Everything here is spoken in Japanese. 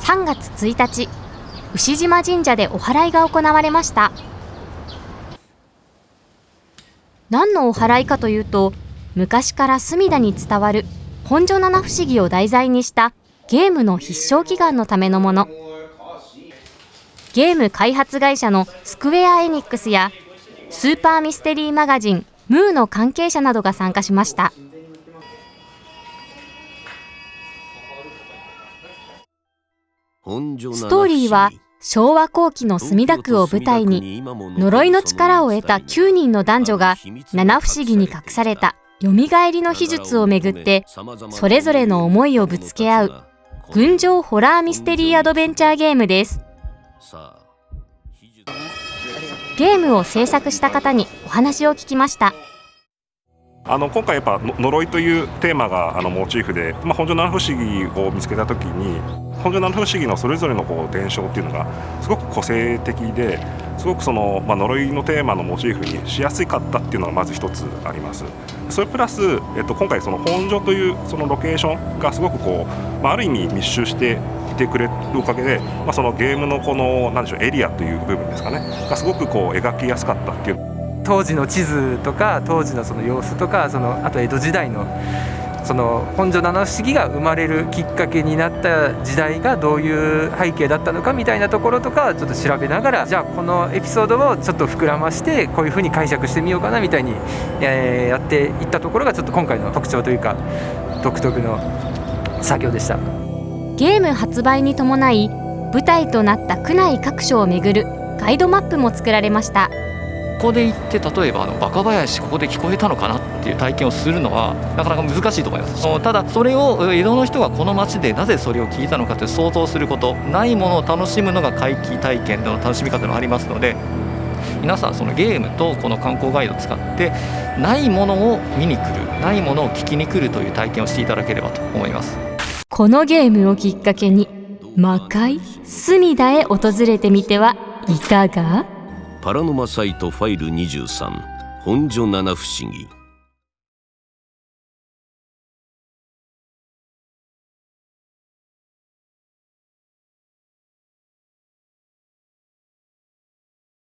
3月1日牛島神社でお祓いが行われました。何のお祓いかというと昔から隅田に伝わる本所七不思議を題材にしたゲームの必勝祈願のためのもの。ゲーム開発会社のスクウェア・エニックスやスーパーミステリーマガジンムーの関係者などが参加しました。ストーリーは昭和後期の墨田区を舞台に呪いの力を得た9人の男女が七不思議に隠された蘇りの秘術をめぐってそれぞれの思いをぶつけ合う群青ホラーミステリーアドベンチャーゲームです。ゲームを制作した方にお話を聞きました。あの今回やっぱ呪いというテーマがあのモチーフで、まあ、本所七不思議を見つけた時に本所七不思議のそれぞれのこう伝承っていうのがすごく個性的ですごくその、まあ、呪いのテーマのモチーフにしやすかったっていうのがまず一つあります。それプラス、えっと、今回その本所というそのロケーションがすごくこう、まあ、ある意味密集していてくれるおかげで、まあ、そのゲームのこの何でしょうエリアという部分ですかね。がすごくこう描きやすかったっていう。当時の地図とか当時のその様子とかそのあと江戸時代のその本所七不思議が生まれるきっかけになった時代がどういう背景だったのかみたいなところとかちょっと調べながらじゃあこのエピソードをちょっと膨らましてこういうふうに解釈してみようかなみたいに、えやっていったところがちょっと今回の特徴というか独特の作業でしたゲーム発売に伴い舞台となった区内各所を巡るガイドマップも作られました。こで行って例えばあのバカ林ここで聞こえたのかなっていう体験をするのはなかなか難しいと思います。ただそれを江戸の人がこの町でなぜそれを聞いたのかという想像することないものを楽しむのが回帰体験の楽しみ方もありますので皆さんそのゲームとこの観光ガイドを使ってないものを見に来るないものを聞きに来るという体験をしていただければと思います。このゲームをきっかけに魔界隅田へ訪れてみてはいかが？パラノマサイトファイル23本所七不思議。